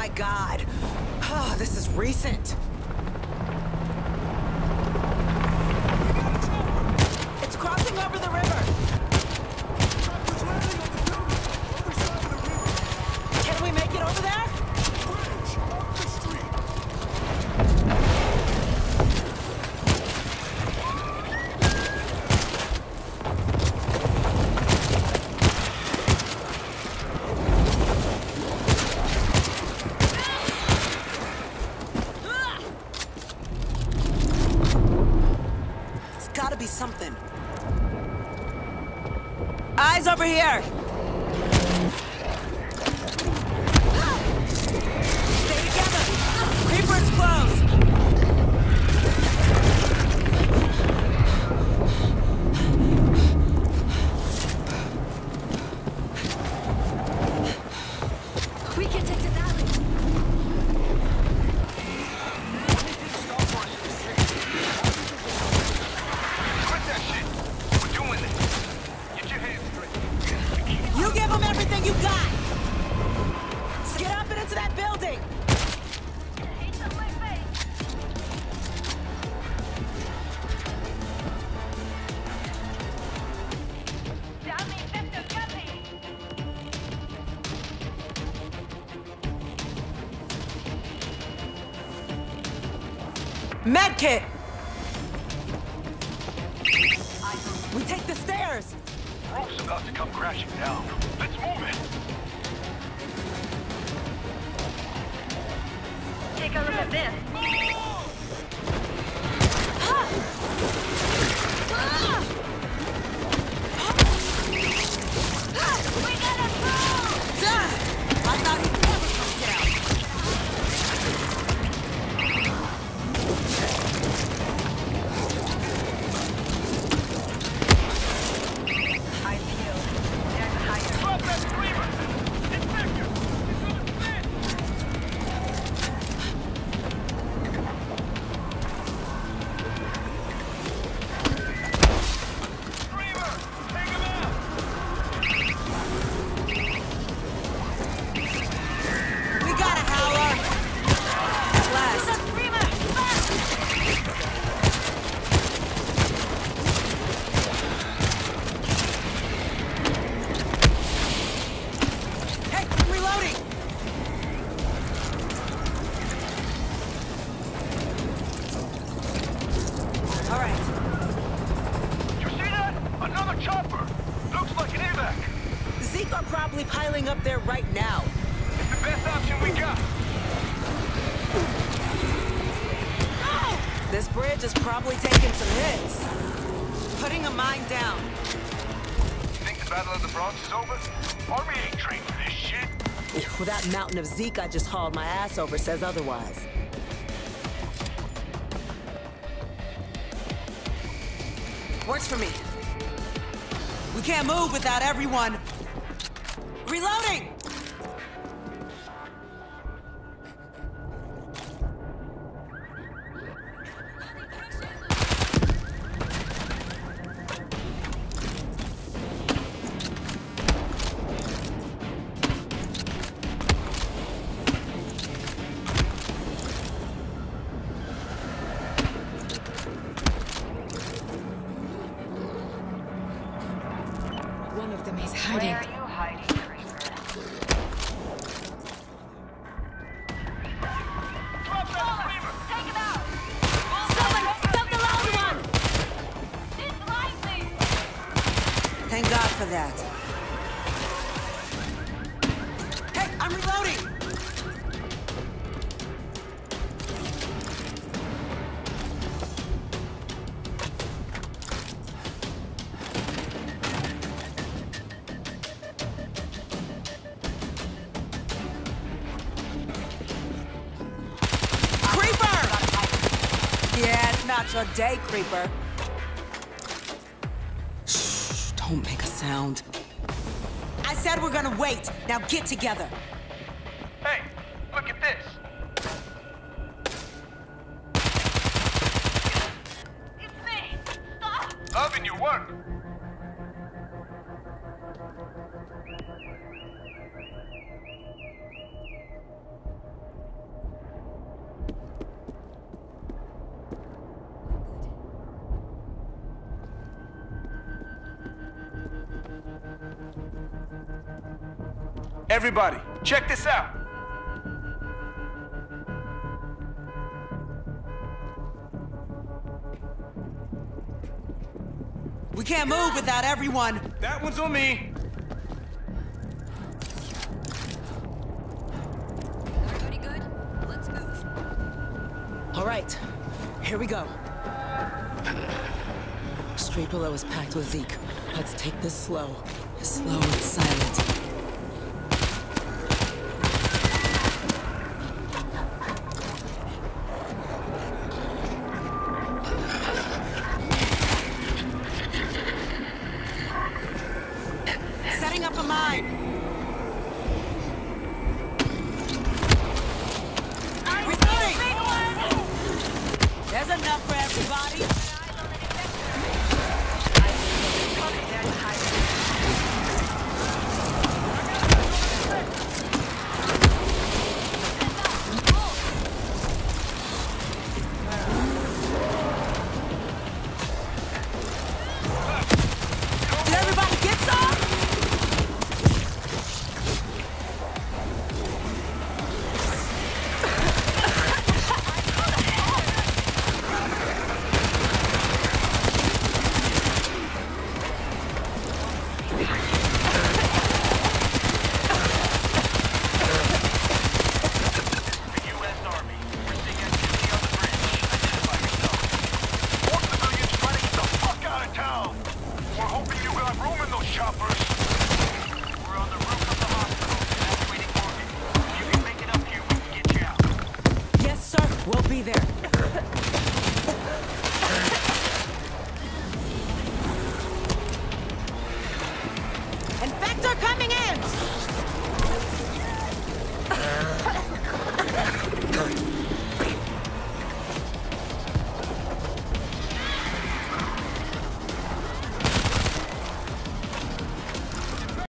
my god. Oh, this is recent. It's crossing over the river. Chopper's landing on the building. Other side of the river. Can we make it over there? Bridge. Up the street. It's gotta be something. Eyes over here! Stay together! Creeper's close! Medkit! We take the stairs! Roof's about to come crashing down. Let's move it. Take a look at this. Chopper. Looks like an evac. Zeke are probably piling up there right now. It's the best option we got. Oh! This bridge is probably taking some hits. Putting a mine down. You think the Battle of the Bronx is over? Army ain't trained for this shit. Well, that mountain of Zeke I just hauled my ass over says otherwise. Works for me. We can't move without everyone. Reloading! One of them is Where hiding. are you hiding, Creeper? Drop that screamer. Take him out! Someone, stop the loud one! It's lightning! Thank God for that. Hey, I'm reloading! Not your day, Creeper. Shh, don't make a sound. I said we're gonna wait. Now get together. Everybody, check this out. We can't move without everyone. That one's on me. Everybody good? Let's move. All right, here we go. Street below is packed with Zeke. Let's take this slow. Slow and silent. mine! They're coming in!